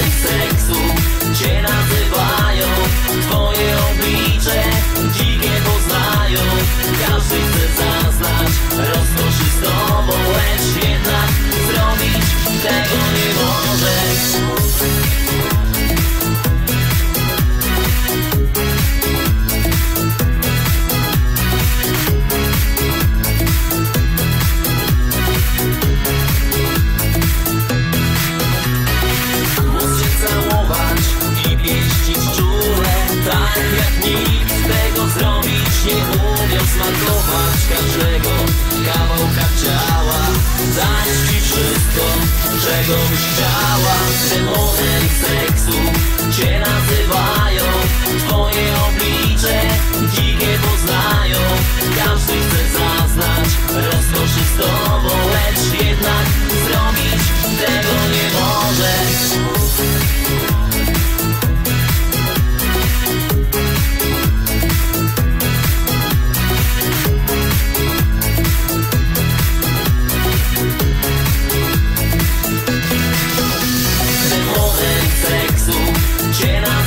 sercu, gdzie razem czego byś chciała Demonem seksu cię nazywają Twoje oblicze Can I?